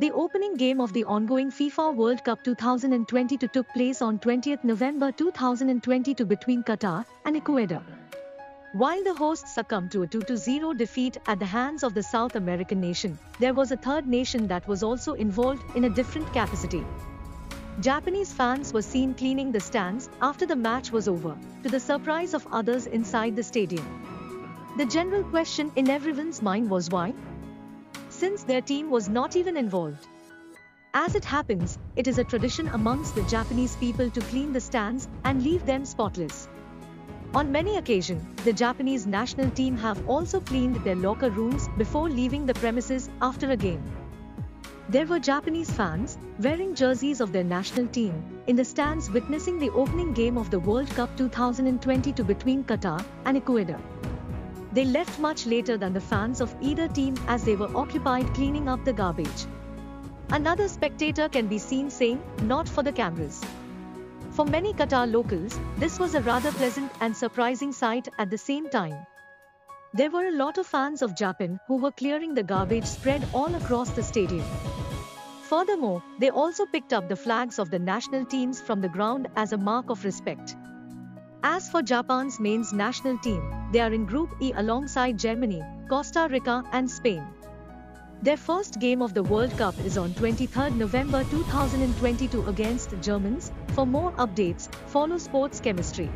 The opening game of the ongoing FIFA World Cup 2022 took place on 20th November 2022 between Qatar and Ecuador. While the hosts succumbed to a 2-0 defeat at the hands of the South American nation, there was a third nation that was also involved in a different capacity. Japanese fans were seen cleaning the stands after the match was over, to the surprise of others inside the stadium. The general question in everyone's mind was why? Since their team was not even involved. As it happens, it is a tradition amongst the Japanese people to clean the stands and leave them spotless. On many occasions, the Japanese national team have also cleaned their locker rooms before leaving the premises after a game. There were Japanese fans, wearing jerseys of their national team, in the stands witnessing the opening game of the World Cup 2022 between Qatar and Ecuador. They left much later than the fans of either team as they were occupied cleaning up the garbage. Another spectator can be seen saying, not for the cameras. For many Qatar locals, this was a rather pleasant and surprising sight at the same time. There were a lot of fans of Japan who were clearing the garbage spread all across the stadium. Furthermore, they also picked up the flags of the national teams from the ground as a mark of respect. As for Japan's men's national team, they are in Group E alongside Germany, Costa Rica and Spain. Their first game of the World Cup is on 23 November 2022 against the Germans. For more updates, follow Sports Chemistry.